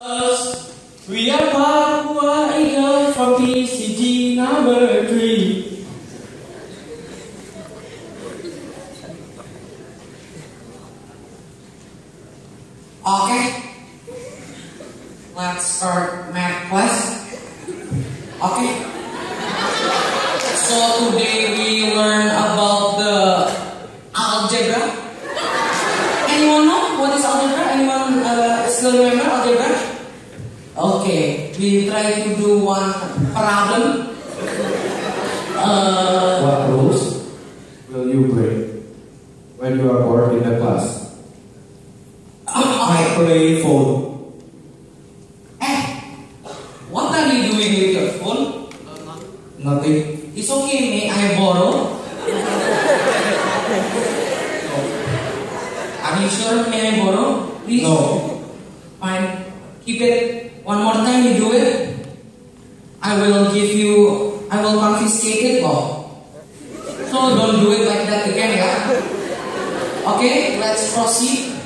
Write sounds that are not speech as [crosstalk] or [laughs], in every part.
We are Papua Eagle from PCG number three. Okay. Let's start math class. Okay. So today we learn about the algebra. Anyone know what is algebra? Anyone uh, still remember algebra? Okay, we try to do one problem. Uh, What rules will you break when you are bored in the class? okay. play phone. Eh, what are you doing with your phone? Nothing. It's okay, may I borrow? Are you sure may I borrow? Please. No. Fine. Keep it. One more time you do it. I will give you, I will confiscate it. So don't do it like that again, yeah? Okay, let's proceed.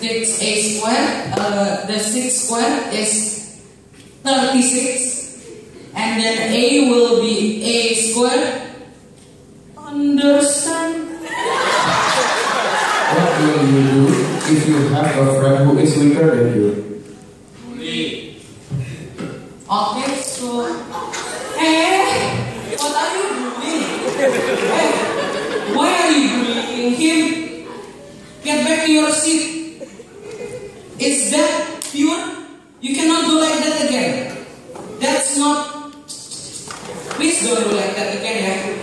6a squared, uh, the 6 squared is 36 and then a will be a squared. Understand? What will you do if you have a friend who is weaker than you? Okay, so. Hey, what are you doing? Hey, why are you bullying him? Get back to your seat. Is that pure? You cannot do like that again. That's not. Please don't do like that again, yeah?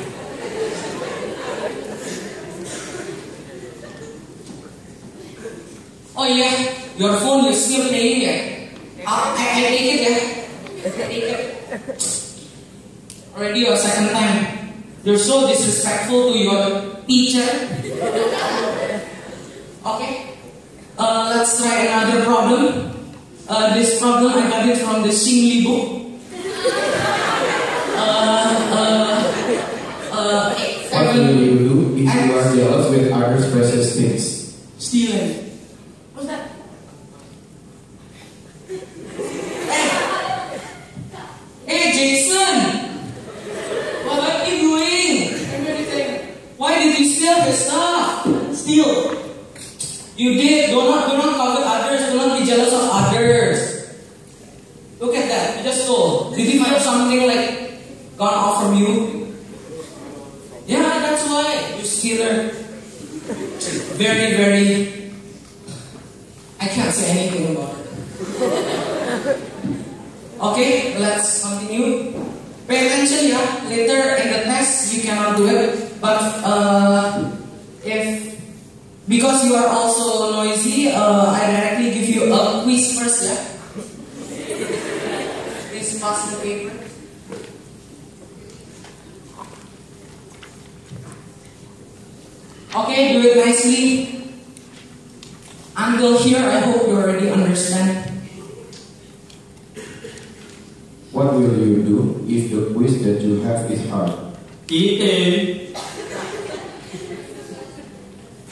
Oh yeah, your phone is still playing, yeah? I, I, I take it, yeah? Take it. [laughs] Already your second time. You're so disrespectful to your teacher. Okay. Uh, let's try another problem. Uh, this problem I got it from the Singli book. Uh, uh, uh, What will you do if you are jealous with others' precious things? Stealing. What's that? Hey! Hey, Jason! What are you doing? Why did you steal his stuff? Steal. You did. Do not, do not covet others. Do not be jealous of others. Look at that. You just stole. Did you have something like gone off from you? Yeah, that's why. Very, very I can't say anything about it. Okay, let's continue. Pay attention, yeah. Later in the test, you cannot do it. But uh, if because you are also noisy, uh, I directly give you a quiz first, yeah. Please pass the paper. Okay, do it nicely. Until here, I hope you already understand. What will you do if the quiz that you have is hard? Eating.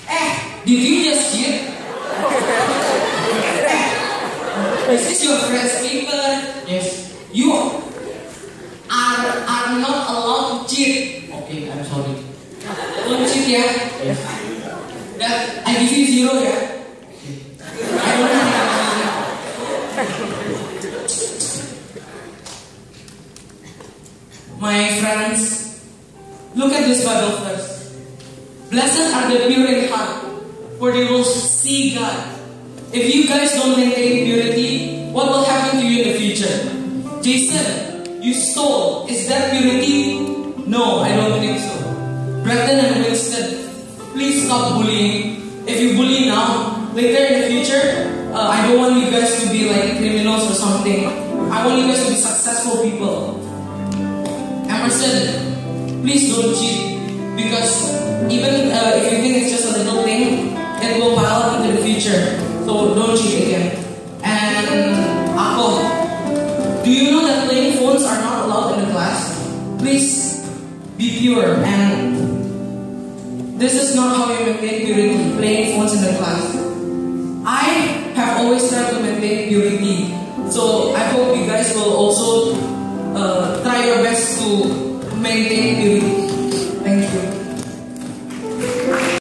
Eh, did you just cheat? Eh, Is this your friend's paper? Yes. You are, are not allowed to cheat. Okay, I'm sorry. Don't cheat? Yes. That I zero, My friends, look at this Bible first. Blessed are the pure in heart, for they will see God. If you guys don't maintain purity, what will happen to you in the future? Jason, you stole. Is that purity? No, I don't think so. Brendan and Winston, please stop bullying. If you bully now, later in the future, uh, I don't want you guys to be like criminals or something. I want you guys to be successful people. Emerson, please don't cheat. Because even uh, if you think it's just a little thing, it will pile up into the future. So don't cheat again. And Ako, do you know that playing phones are not allowed in the class? Please be pure and this is not how you maintain purity, playing phones in the class. I have always try to maintain purity. So I hope you guys will also